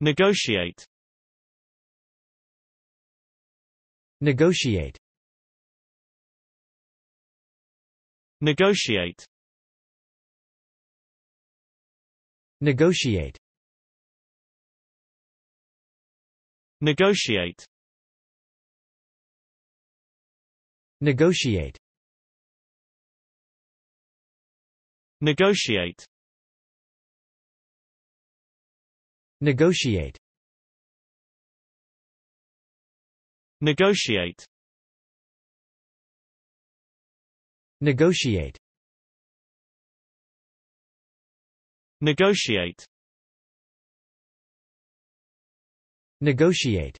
Negotiate. Negotiate. Negotiate. Negotiate. Negotiate. Negotiate. Negotiate. Negotiate. Negotiate. Negotiate. Negotiate. Negotiate.